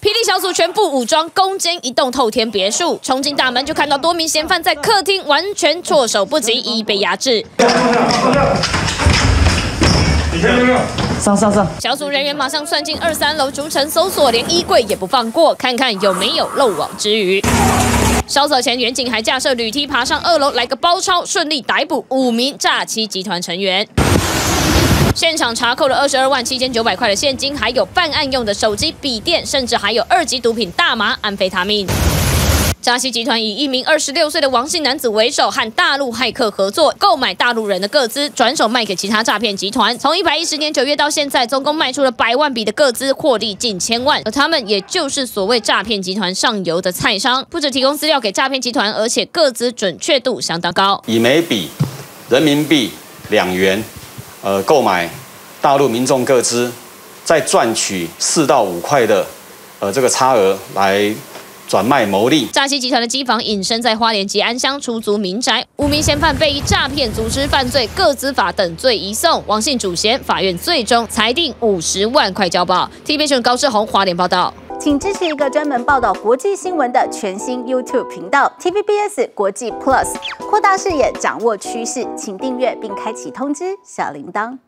霹雳小组全部武装攻坚一栋透天别墅，冲进大门就看到多名嫌犯在客厅完全措手不及，一一被压制。上上上！小组人员马上窜进二三楼逐层搜索，连衣柜也不放过，看看有没有漏网之鱼。稍早前，远警还架设铝梯爬上二楼来个包抄，顺利逮捕五名诈欺集团成员。现场查扣了二十二万七千九百块的现金，还有办案用的手机、笔电，甚至还有二级毒品大麻、安非他命。扎西集团以一名二十六岁的王姓男子为首，和大陆骇客合作，购买大陆人的个资，转手卖给其他诈骗集团。从一百一十年九月到现在，总共卖出了百万笔的个资，获利近千万。而他们也就是所谓诈骗集团上游的菜商，不止提供资料给诈骗集团，而且个资准确度相当高，以每笔人民币两元，呃，购买大陆民众个资，再赚取四到五块的，呃，这个差额来。转卖牟利，诈欺集团的机房隐身在花莲吉安乡出租民宅，五名嫌犯被以诈骗、组织犯罪、各资法等罪移送。王姓主嫌，法院最终裁定五十万块交保。TVB 新闻高志宏，花莲报道。请支持一个专门报道国际新闻的全新 YouTube 频道 TVBS 国际 Plus，扩大视野，掌握趋势，请订阅并开启通知小铃铛。